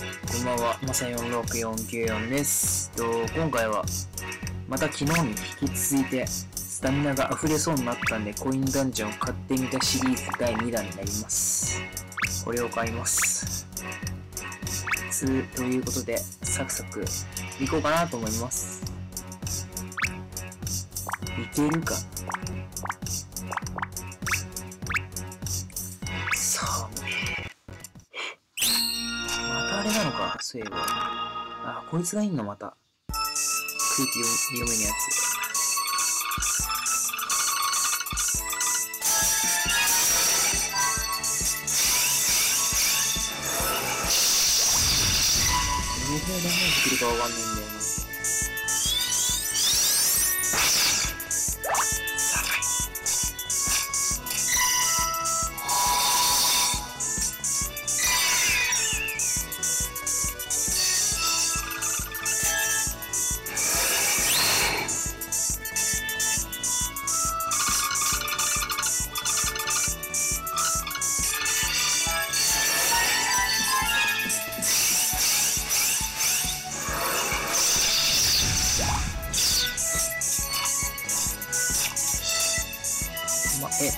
こんばんは、まさ46494です。と今回は、また昨日に引き続いて、スタミナが溢れそうになったんで、コインダンジョンを買ってみたシリーズ第2弾になります。これを買います。つということで、サクサクいこうかなと思います。いけるか？そういえば。あ、こいつがいんの、また。空気読めぬやつ。どのダメージ来るかわかんないんだよな。まあ、え、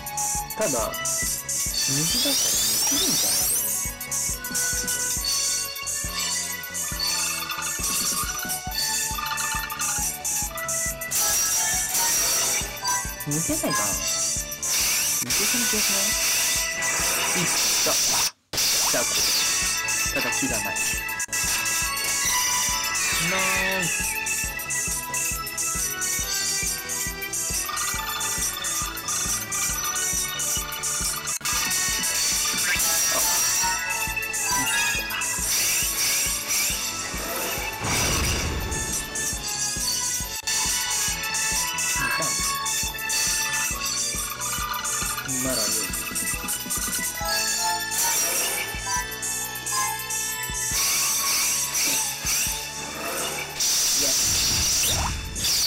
ただ、水だから抜けるんじゃない。抜けない。かな抜けそうな気がしない。い。った。来た、これ。ただ木がない。ナイス。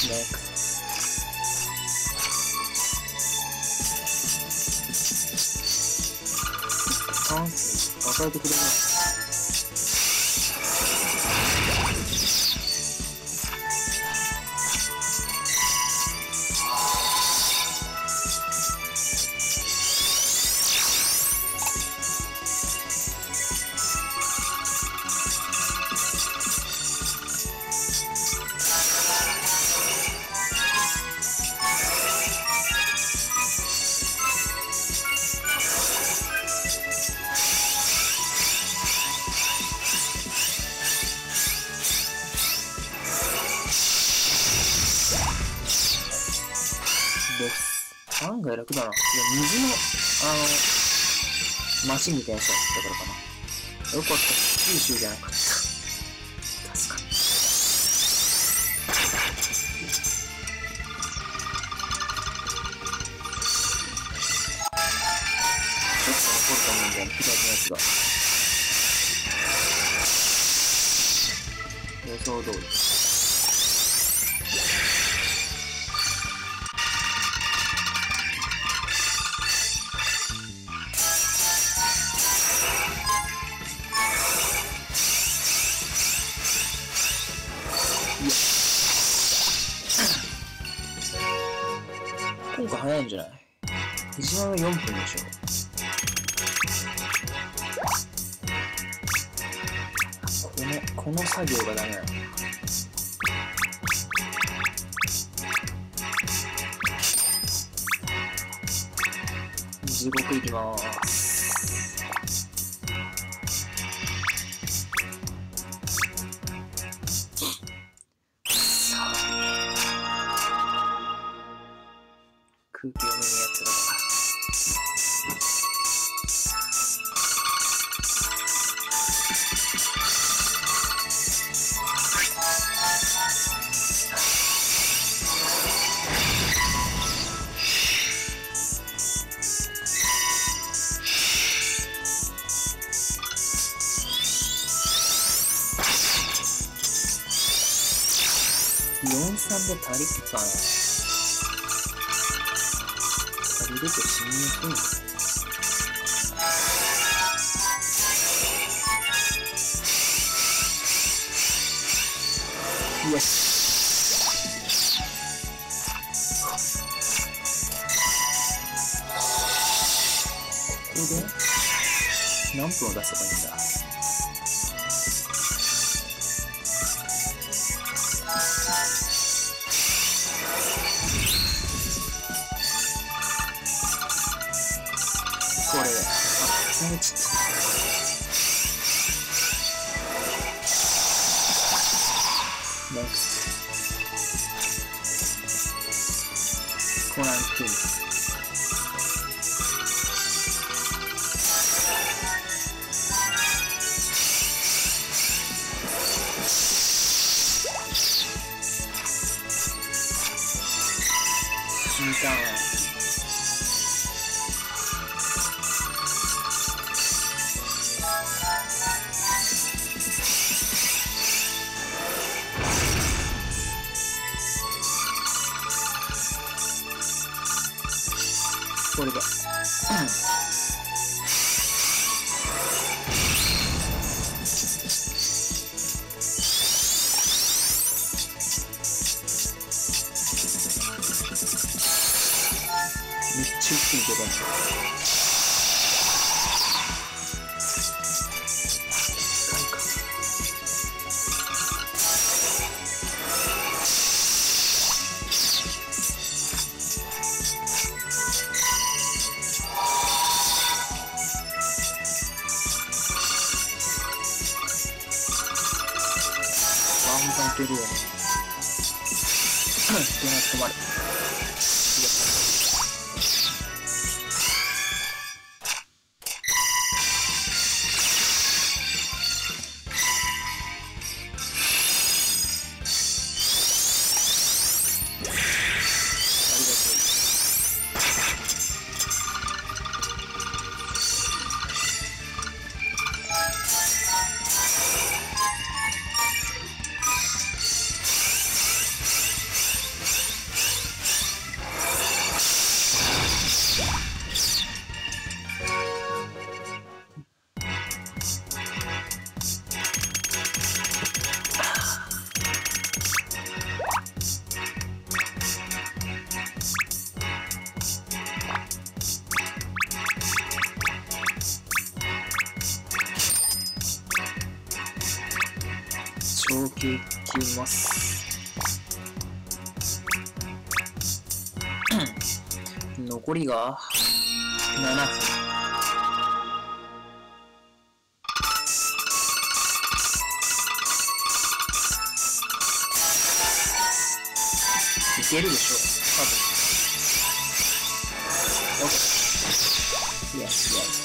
い。ね。チャンス与えてくれない。いや、水の、あの、マシンみたいなやつだったからかな。よかった。九州じゃなかった。早いんじゃない？藤間は4分でしょ。この、この作業がダメなの。地獄行きまーす。さんでも他力感借りると死ににくいんよし。ここで何分を出せばいいんだ？Next. Corner two. これで。けるように。ってなって残りが7分。いけるでしょ多分。OK。Yes, yes.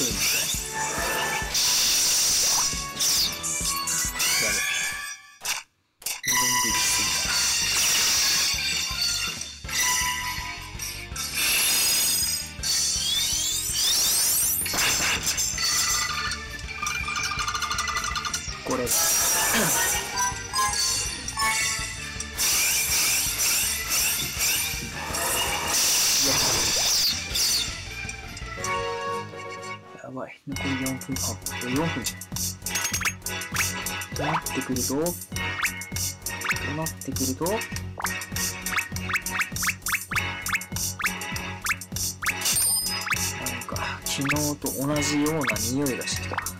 するんですよ。これ。分。あ、4分。となってくると、となってくると、なんか、昨日と同じような匂いがしてきた。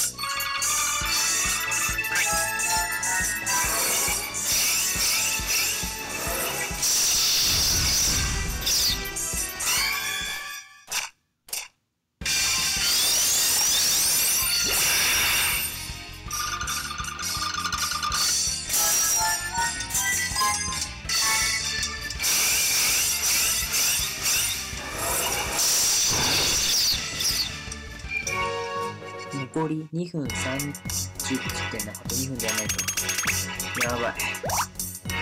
残り2分30切ってんだあと2分でやらないと。やばい。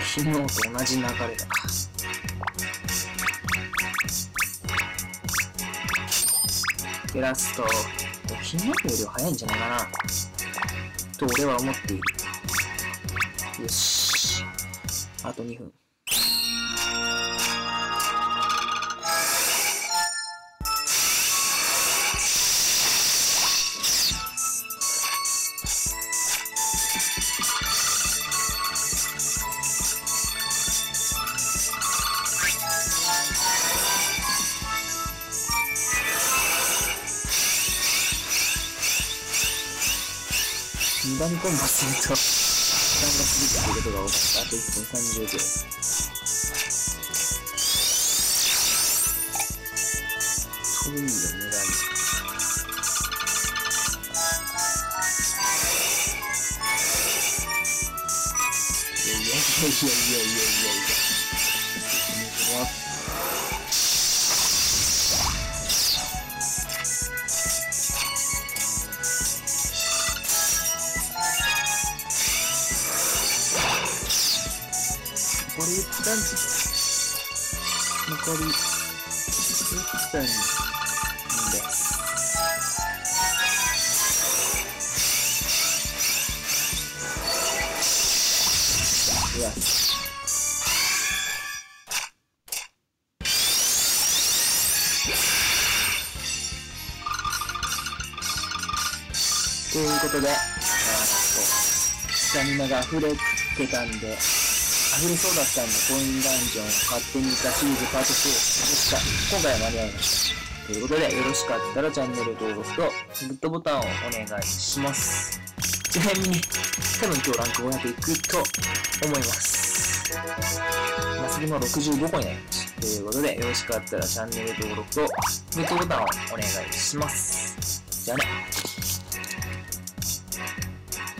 昨日と同じ流れだ。で、ラスト。昨日よりは早いんじゃないかな。と俺は思っている。よし。あと2分。無駄にコンボすると、時間が過ぎるということが多かった。あと1分30秒。遠いよ、無駄に。いやいやいやいやいやいやいや。残り1分。残り1分です。よし。ということで、えーっと、スタミナが溢れてたんで、溢れそうだったんで、コインダンジョンを買ってみたシリーズパート2でした。今回は間に合いました。ということで、よろしかったらチャンネル登録とグッドボタンをお願いします。ちなみに、多分今日ランク500いくと思います。まあ、次も65個になりました。ということで、よろしかったらチャンネル登録とグッドボタンをお願いします。じゃあね。